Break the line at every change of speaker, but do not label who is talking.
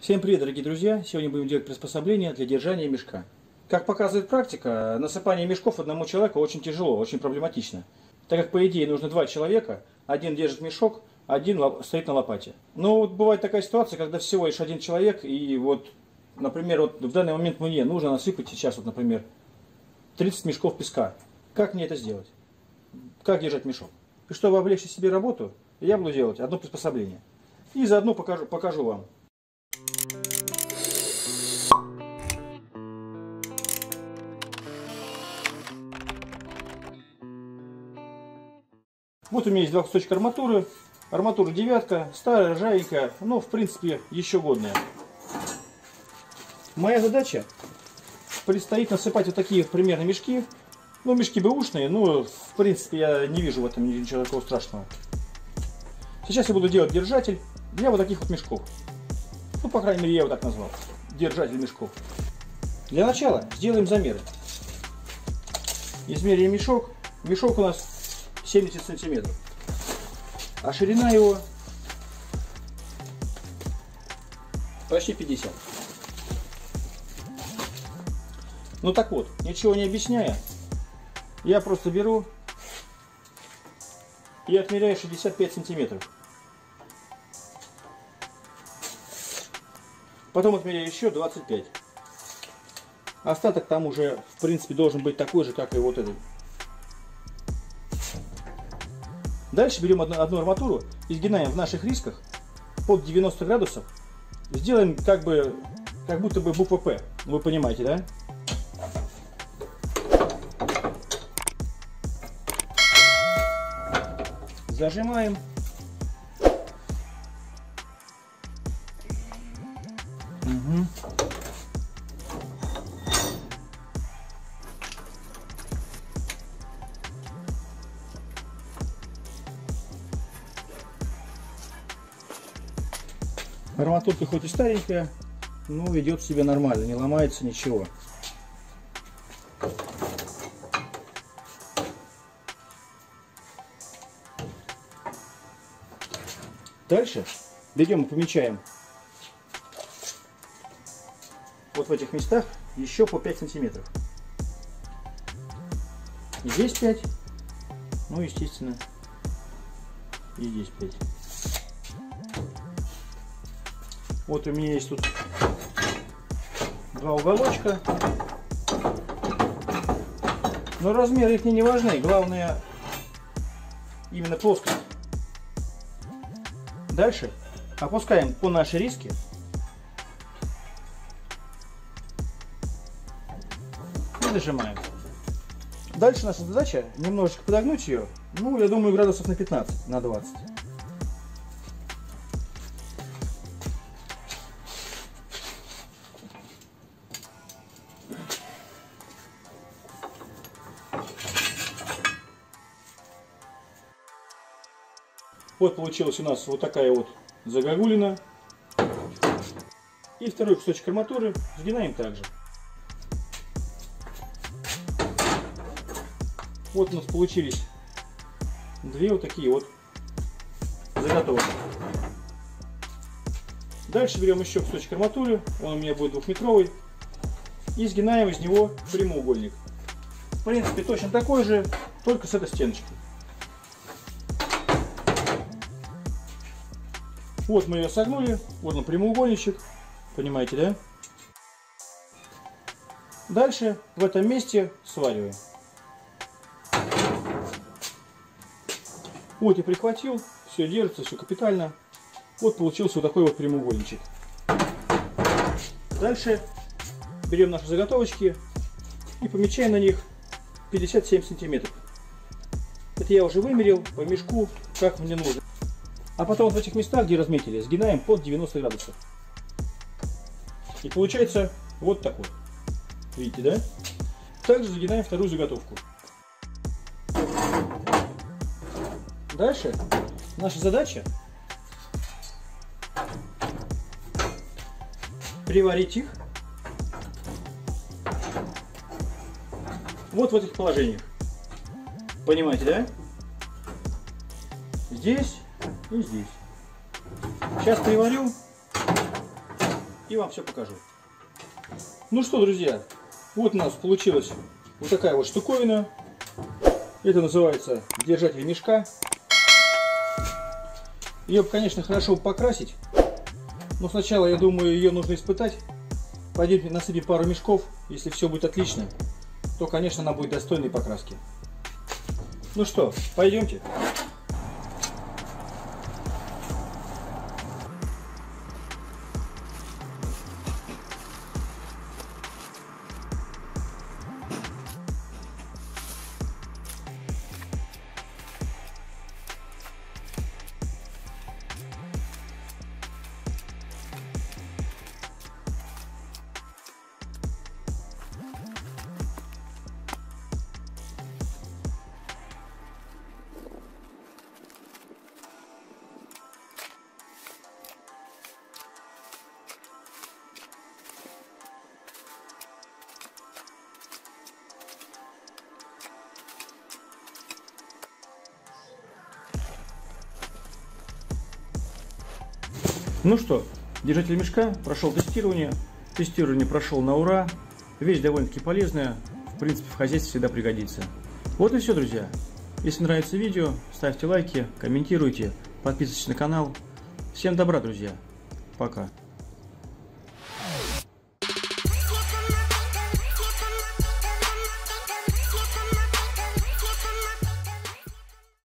Всем привет, дорогие друзья! Сегодня будем делать приспособление для держания мешка. Как показывает практика, насыпание мешков одному человеку очень тяжело, очень проблематично. Так как, по идее, нужно два человека, один держит мешок, один стоит на лопате. Но вот бывает такая ситуация, когда всего лишь один человек, и вот, например, вот в данный момент мне нужно насыпать сейчас, вот, например, 30 мешков песка. Как мне это сделать? Как держать мешок? И чтобы облегчить себе работу, я буду делать одно приспособление. И заодно покажу, покажу вам. Вот у меня есть два кусочка арматуры. Арматура девятка, старая, ржавенькая, но в принципе еще годная. Моя задача предстоит насыпать вот такие примерно мешки. Ну, мешки бэушные, но в принципе я не вижу в этом ничего такого страшного. Сейчас я буду делать держатель для вот таких вот мешков. Ну, по крайней мере, я его так назвал. Держатель мешков. Для начала сделаем замеры. Измеряем мешок. Мешок у нас 70 сантиметров. А ширина его почти 50. Ну так вот, ничего не объясняя, я просто беру и отмеряю 65 сантиметров. Потом отмеряю еще 25. Остаток там уже, в принципе, должен быть такой же, как и вот этот. Дальше берем одну, одну арматуру, изгинаем в наших рисках под 90 градусов. Сделаем как бы, как будто бы буква П. Вы понимаете, да? Зажимаем. Угу. Арматурка хоть и старенькая, но ведет себя нормально, не ломается ничего. Дальше берем и помечаем вот в этих местах еще по 5 сантиметров. Здесь 5, ну естественно и здесь 5. Вот у меня есть тут два уголочка. Но размеры их мне не важны. Главное именно плоскость. Дальше опускаем по нашей риске. И зажимаем. Дальше наша задача немножечко подогнуть ее. Ну, я думаю, градусов на 15, на 20. Вот получилась у нас вот такая вот загогулина. И второй кусочек арматуры сгинаем также. Вот у нас получились две вот такие вот заготовки. Дальше берем еще кусочек арматуры, он у меня будет двухметровый, и сгинаем из него прямоугольник. В принципе точно такой же, только с этой стеночкой. Вот мы ее согнули, вот он прямоугольничек, понимаете, да? Дальше в этом месте свариваем. Вот я прихватил, все держится, все капитально. Вот получился вот такой вот прямоугольничек. Дальше берем наши заготовочки и помечаем на них 57 сантиметров. Это я уже вымерил по мешку, как мне нужно. А потом в этих местах, где разметили, сгинаем под 90 градусов. И получается вот такой. Видите, да? Также загинаем вторую заготовку. Дальше наша задача приварить их вот в этих положениях. Понимаете, да? Здесь и здесь. Сейчас приварю и вам все покажу. Ну что, друзья, вот у нас получилась вот такая вот штуковина. Это называется держатель мешка. Ее, конечно, хорошо покрасить. Но сначала, я думаю, ее нужно испытать. Пойдемте насыпем пару мешков. Если все будет отлично, то, конечно, она будет достойной покраски. Ну что, пойдемте. Ну что, держатель мешка прошел тестирование. Тестирование прошел на ура. Вещь довольно-таки полезная. В принципе, в хозяйстве всегда пригодится. Вот и все, друзья. Если нравится видео, ставьте лайки, комментируйте, подписывайтесь на канал. Всем добра, друзья. Пока.